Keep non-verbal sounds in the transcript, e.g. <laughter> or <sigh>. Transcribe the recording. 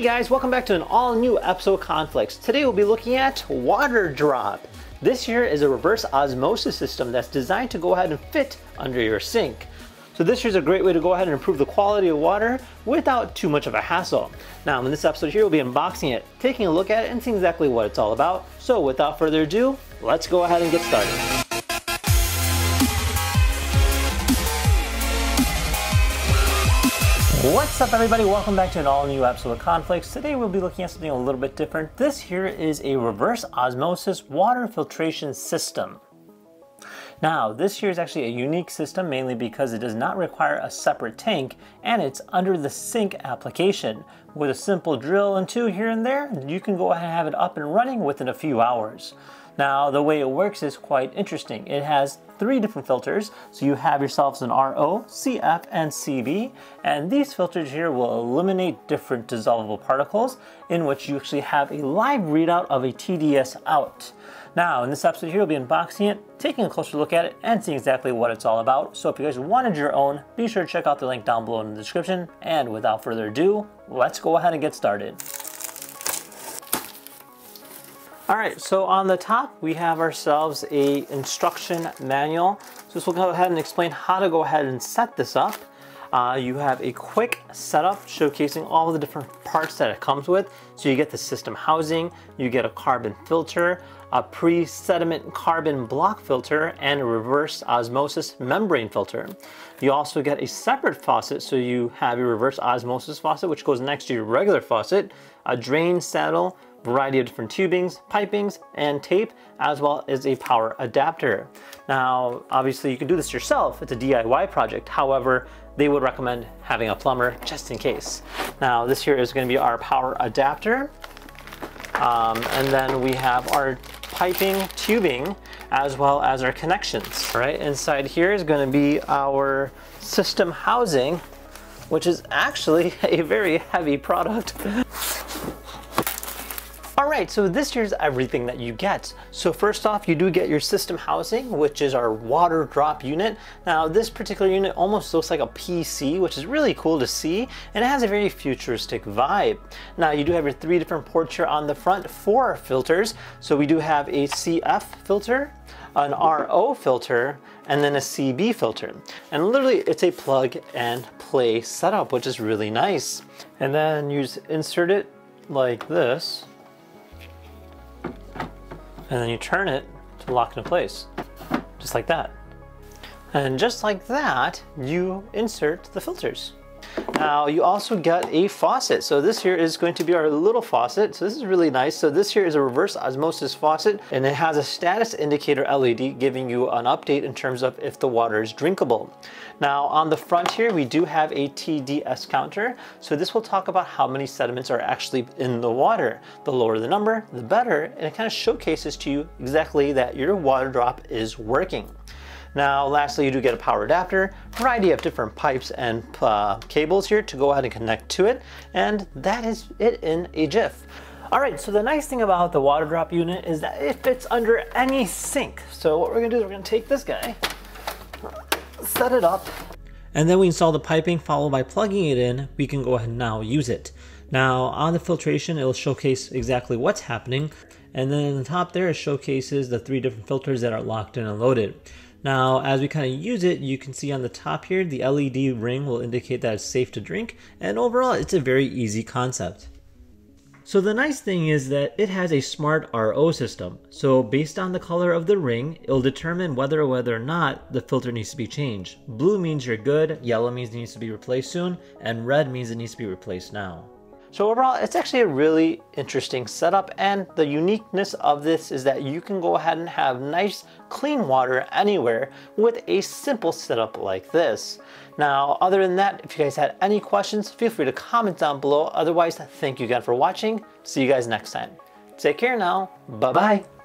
guys, welcome back to an all new episode of KhanFlicks. Today we'll be looking at Waterdrop. This here is a reverse osmosis system that's designed to go ahead and fit under your sink. So this here's a great way to go ahead and improve the quality of water without too much of a hassle. Now in this episode here we'll be unboxing it, taking a look at it and seeing exactly what it's all about. So without further ado, let's go ahead and get started. What's up everybody? Welcome back to an all new episode of KhanFlicks. Today we'll be looking at something a little bit different. This here is a reverse osmosis water filtration system. Now, this here is actually a unique system mainly because it does not require a separate tank and it's under the sink application. With a simple drill and two here and there, you can go ahead and have it up and running within a few hours. Now, the way it works is quite interesting. It has three different filters. So you have yourselves an RO, CF, and CB. And these filters here will eliminate different dissolvable particles in which you actually have a live readout of a TDS out. Now, in this episode here, we'll be unboxing it, taking a closer look at it, and seeing exactly what it's all about. So if you guys wanted your own, be sure to check out the link down below in the description. And without further ado, let's go ahead and get started. All right, so on the top, we have ourselves a instruction manual. So this will go ahead and explain how to go ahead and set this up. Uh, you have a quick setup showcasing all the different parts that it comes with. So you get the system housing, you get a carbon filter, a pre-sediment carbon block filter, and a reverse osmosis membrane filter. You also get a separate faucet, so you have your reverse osmosis faucet, which goes next to your regular faucet, a drain saddle, variety of different tubings, pipings, and tape, as well as a power adapter. Now, obviously you can do this yourself, it's a DIY project. However, they would recommend having a plumber just in case. Now, this here is gonna be our power adapter. Um, and then we have our piping, tubing, as well as our connections. All right, inside here is gonna be our system housing, which is actually <laughs> a very heavy product. <laughs> So this here's everything that you get. So first off, you do get your system housing, which is our Waterdrop unit. Now this particular unit almost looks like a PC, which is really cool to see, and it has a very futuristic vibe. Now you do have your three different ports here on the front for filters. So we do have a CF filter, an RO filter, and then a CB filter. And literally it's a plug and play setup, which is really nice. And then you just insert it like this and then you turn it to lock into place, just like that. And just like that, you insert the filters. Now you also get a faucet. So this here is going to be our little faucet. So this is really nice. So this here is a reverse osmosis faucet and it has a status indicator LED giving you an update in terms of if the water is drinkable. Now on the front here, we do have a TDS counter. So this will talk about how many sediments are actually in the water. The lower the number, the better. And it kind of showcases to you exactly that your Waterdrop is working. Now, lastly, you do get a power adapter, variety of different pipes and uh, cables here to go ahead and connect to it, and that is it in a jiff. All right, so the nice thing about the Waterdrop unit is that it fits under any sink. So what we're gonna do is we're gonna take this guy, set it up, and then we install the piping followed by plugging it in, we can go ahead and now use it. Now on the filtration, it'll showcase exactly what's happening. And then in the top there, it showcases the three different filters that are locked in and loaded. Now, as we kind of use it, you can see on the top here, the LED ring will indicate that it's safe to drink, and overall, it's a very easy concept. So the nice thing is that it has a smart RO system. So based on the color of the ring, it'll determine whether or whether or not the filter needs to be changed. Blue means you're good, yellow means it needs to be replaced soon, and red means it needs to be replaced now. So overall, it's actually a really interesting setup and the uniqueness of this is that you can go ahead and have nice clean water anywhere with a simple setup like this. Now, other than that, if you guys had any questions, feel free to comment down below. Otherwise, thank you again for watching. See you guys next time. Take care now. Bye-bye.